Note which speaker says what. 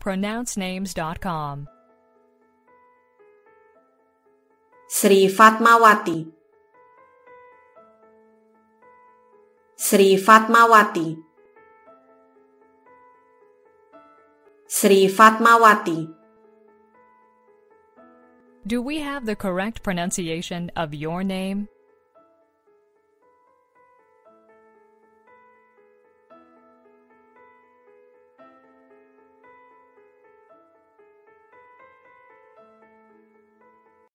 Speaker 1: pronouncenames.com.
Speaker 2: Sri Fatmawati Sri Fatmawati Sri Fatmawati
Speaker 1: Do we have the correct pronunciation of your name?